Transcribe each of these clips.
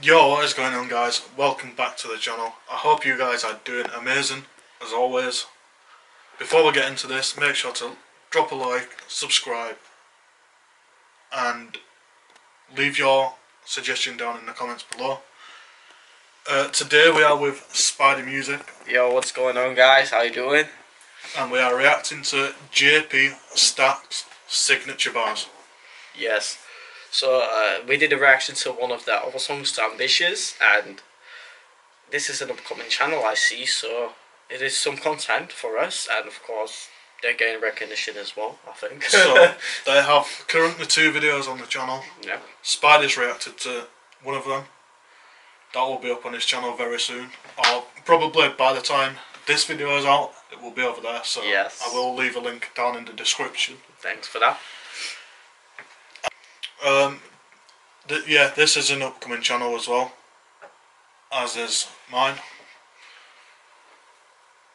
Yo, what is going on guys? Welcome back to the channel. I hope you guys are doing amazing, as always. Before we get into this, make sure to drop a like, subscribe, and leave your suggestion down in the comments below. Uh, today we are with Spxdey Music, Yo, what's going on, guys? How you doing? and we are reacting to JP Stacks signature bars. Yes. So uh, we did a reaction to one of their other songs, to Ambitious, and this is an upcoming channel I see, so it is some content for us, and of course they're getting recognition as well. I think. So they have currently two videos on the channel. yeah. Spxdey's reacted to one of them. That will be up on his channel very soon. Or probably by the time this video is out, it will be over there. So Yes. I will leave a link down in the description. Thanks for that. Um, th- yeah, this is an upcoming channel as well, as is mine.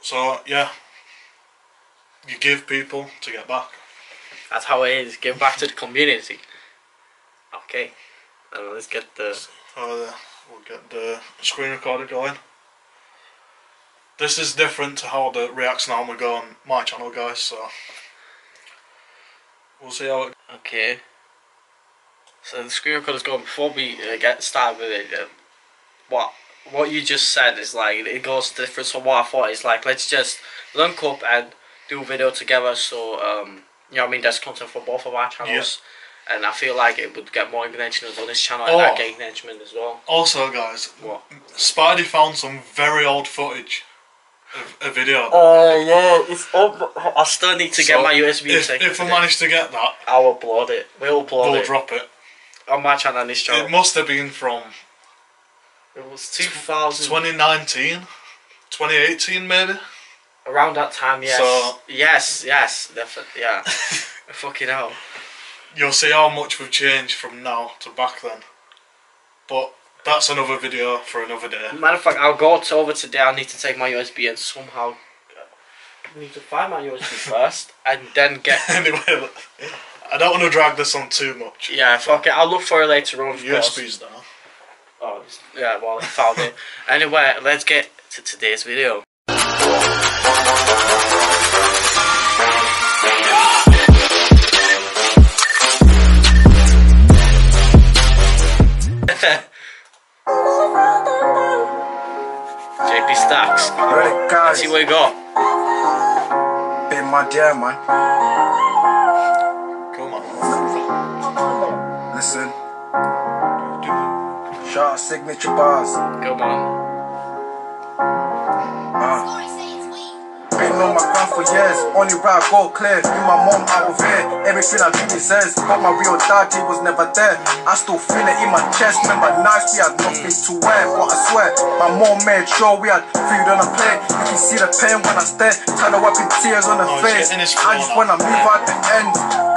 So yeah, you give people to get back. That's how it is. Give back to the community. Okay. Uh, let's get the. Uh, we'll get the screen recorder going. This is different to how the reacts normally go on my channel, guys. So we'll see how it. Okay. So the screen recorder's going. Before we uh, get started with it, uh, what what you just said is like it goes different from what I thought. It's like let's just link up and do a video together. So um, you know what I mean. There's content for both of our channels, and I feel like it would get more engagement on this channel and Oh. that get engagement as well. Also, guys, What? Spxdey found some very old footage of a video. Oh yeah, it's up. I still need to So, get my USB if, if we manage to get that, I'll upload it. We'll upload it. we'll drop it. On my channel and this channel. It must have been from It was 2000. 2019, 2018 maybe. Around that time, yes. So- yes, yes, definitely, yeah. Fucking hell. You'll see how much we've changed from now to back then. But that's another video for another day. Matter of fact, I'll go to over today. I need to take my USB and somehow. I need to find my USB first and then get. anyway, I don't want to drag this on too much. Yeah, fuck it. I'll look for it later on. Of course. USB's there. Oh, yeah, well, I found it. Anyway, let's get to today's video. JP Stacks. Ready, guys? See what you got. Been my dear, man. Signature bars. Come on. Uh. Been on my ground for years. Only right, go clear. Me, my mom out of here. Everything I do, he says. But my real daddy was never there. I still feel it in my chest. Remember, nights we had nothing to wear. But I swear, my mom made sure we had food on a plate. You can see the pain when I stare. Trying to wipe the tears on her Oh, face. I just wanna move out the end.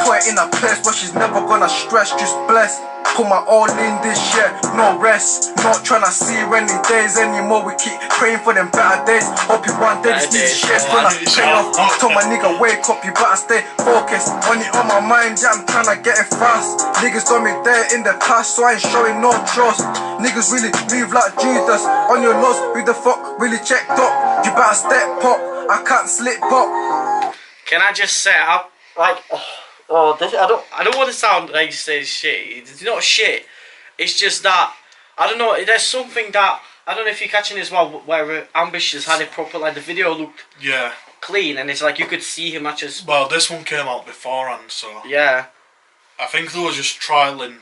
Put it in a place where she's never gonna stress. Just bless. Put my all in this year, no rest. Not tryna see rainy days anymore. We keep praying for them better days. Hope you one day this Better needs days, shit's gonna on. pay off. I'm told my nigga, wake up, you better stay focused. On it on my mind, yeah, I'm tryna get it fast. Niggas done me there in the past, so I ain't showing no trust. Niggas really move like Jesus. On your nose, who the fuck really checked up? You better step up, I can't slip up. Can I just say, I like, oh, oh this, I don't, I don't want to sound like you say shit. It's not shit. It's just that I don't know. There's something that I don't know if you're catching as well, where uh, has had it proper. Like the video looked Yeah. Clean, and it's like you could see him just Well, this one came out beforehand, so yeah, I think they were just trialing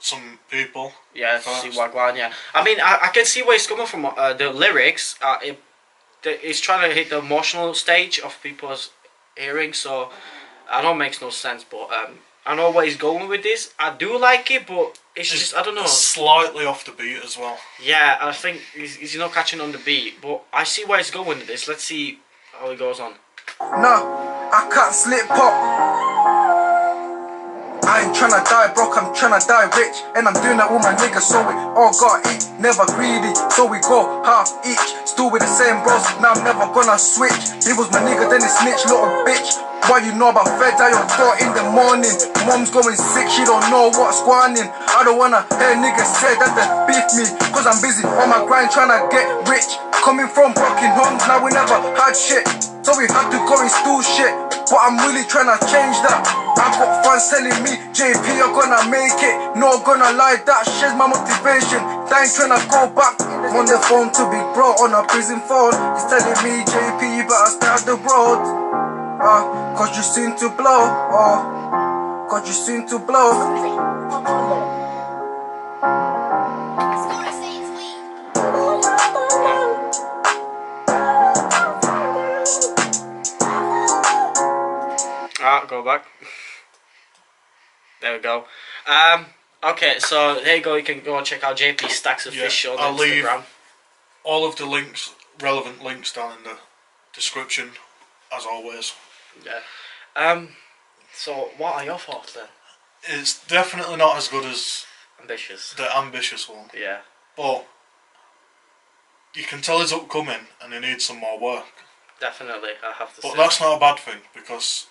some people. yeah. See. Wagwan, yeah. I mean, I, I can see where it's coming from. Uh, the lyrics, uh, it, it's trying to hit the emotional stage of people's hearing. So I know it makes no sense, but um, I know where he's going with this. I do like it, but it's just I don't know. Slightly off the beat as well. Yeah, I think he's, he's not catching on the beat, but I see where he's going with this. Let's see how it goes on. No, I can't slip up. I ain't tryna die broke, I'm tryna die rich. And I'm doing that with my niggas, so we all got eat. Never greedy, so we go half each. Still with the same bros, now I'm never gonna switch. He was my nigga, then he snitch, little bitch. Why you know about fed at your door in the morning? Mom's going sick, she don't know what's going. I don't wanna hear niggas say that they beef me. Cause I'm busy on my grind trying to get rich. Coming from broken homes, now we never had shit. So we had to go and steal shit. But I'm really trying to change that. I've got fans telling me, JP, you're gonna make it. No gonna lie, that shit's my motivation. They ain't trying to go back. I'm On the phone to Big Bro on a prison phone. He's telling me, JP, you better stay the road. Uh, cause you seem to blow. Oh, cause you seem to blow. Go back. There we go. Um, okay, so there you go. You can go and check out JP Stacks Yeah, official I'll on leave- Instagram. All of the links, relevant links, down in the description, as always. Yeah. Um. So, what are your thoughts then? It's definitely not as good as Ambitious. the ambitious one, Yeah. but you can tell he's upcoming and he needs some more work. Definitely, I have to But say. that's not a bad thing because,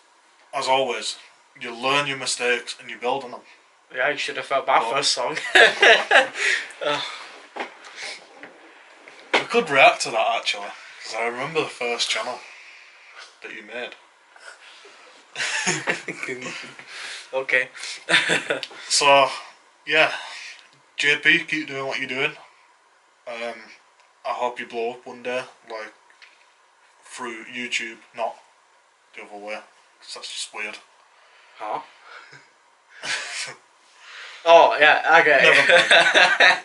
as always, you learn your mistakes and you build on them. Yeah, you should have felt bad Well- first song. We could react to that actually, because I remember the first channel that you made. okay. So, yeah, JP, keep doing what you're doing. Um, I hope you blow up one day, like through YouTube, not the other way, 'cause that's just weird. Huh? oh, yeah, okay.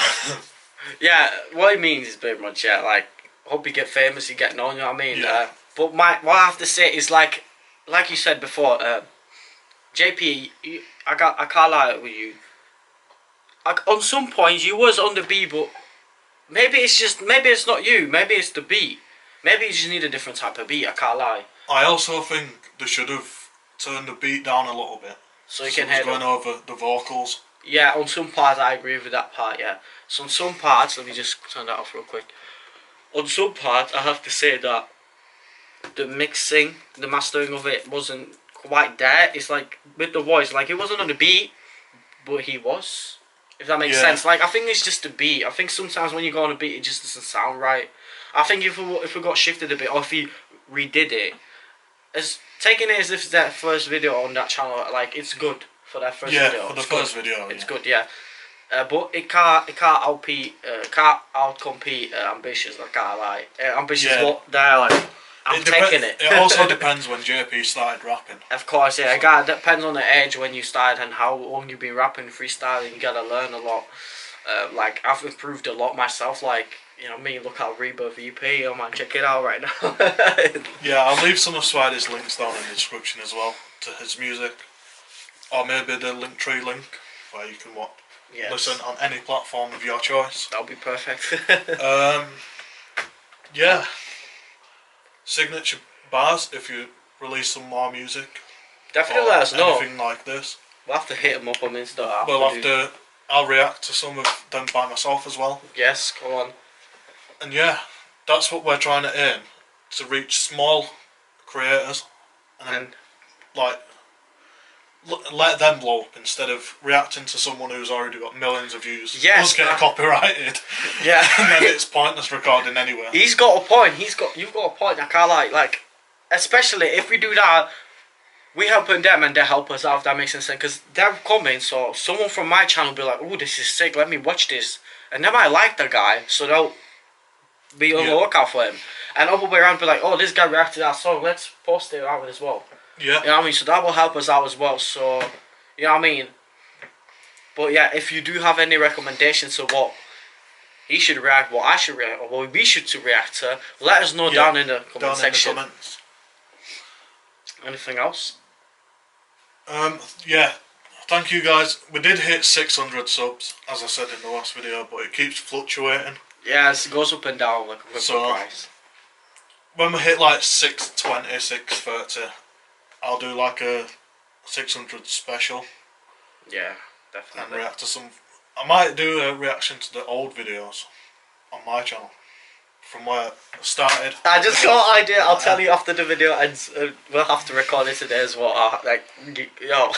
yeah, what it means is pretty much, yeah, like, hope you get famous, you get known, you know what I mean? Yeah. Uh, but my, what I have to say is, like, like you said before, uh, JP, you, I, got, I can't lie with you. Like, on some points, you was on the beat, but maybe it's just, maybe it's not you, maybe it's the beat. Maybe you just need a different type of beat, I can't lie. I also think they should have turned the beat down a little bit. So you can hear going them. over the vocals. Yeah, on some parts I agree with that part, yeah. So on some parts, let me just turn that off real quick. On some parts, I have to say that the mixing, the mastering of it wasn't quite there. It's like with the voice, like it wasn't on the beat, but he was. If that makes Yeah. sense. Like I think it's just the beat. I think sometimes when you go on a beat, it just doesn't sound right. I think if we if we got shifted a bit, or if he redid it, as taking it as if it's their first video on that channel, like it's good for their first yeah, video. for the It's good. first video. It's yeah. good, yeah. Uh, but it can't it can't outcompete uh, can't outcompete uh, ambitious. I can't lie. Uh, ambitious, Yeah. what they're like. I'm It, taking it. it also depends when JP started rapping. of course, yeah. It depends on the age when you started and how long you've been rapping freestyling. You gotta learn a lot. Uh, like I've improved a lot myself. Like you know me, look at Rebirth EP. Oh man, check it out right now. Yeah, I'll leave some of Spider's links down in the description as well to his music, or maybe the link tree link where you can watch, yes, listen on any platform of your choice. that'll be perfect. Um, yeah, signature bars if you release some more music. Definitely let us know. Anything like this. We'll have to hit them up on Insta. We'll have to. I'll react to some of them by myself as well. Yes, come on. And yeah, that's what we're trying to aim to reach small creators and And like l- let them blow up instead of reacting to someone who's already got millions of views. Yes, get copyrighted, yeah. and then it's pointless recording anyway. He's got a point. He's got you've got a point. I can't like like, especially if we do that, we helping them and they help us out. If that makes sense, because they're coming. So someone from my channel be like, "Oh, this is sick. Let me watch this," and they might like the guy, so they'll be on the lookout for him. And other way around, be like, "Oh, this guy reacted to that song. Let's post it out as well." Yeah, You know what I mean? So that will help us out as well. So, you know what I mean? But yeah, if you do have any recommendations of what he should react, what I should react, or what we should to react to, let us know Yeah, down in the comment down section. in the comments. Anything else? Um, yeah, thank you guys. We did hit 600 subs, as I said in the last video, but it keeps fluctuating. Yeah, it goes up and down like a So- price. When we hit like 620, 630, I'll do like a 600 special Yeah, definitely. and react to some. I might do a reaction to the old videos on my channel from where it started. I just got an idea. I'll tell you after the video ends. Uh, we'll have to record it today as well. Uh, like, yo.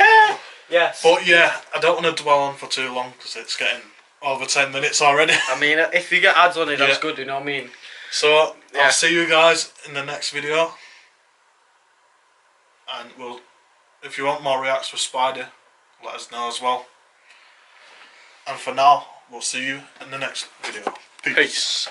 yes. But yeah, I don't want to dwell on for too long because it's getting over 10 minutes already. I mean, if you get ads on it, that's Yeah. good. You know what I mean? So Yeah. I'll see you guys in the next video. And we'll, if you want more reacts with Spider, let us know as well. And for now, we'll see you in the next video. Peace. Peace.